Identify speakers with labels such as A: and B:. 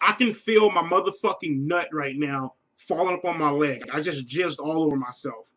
A: I can feel my motherfucking nut right now falling up on my leg. I just jizzed all over myself.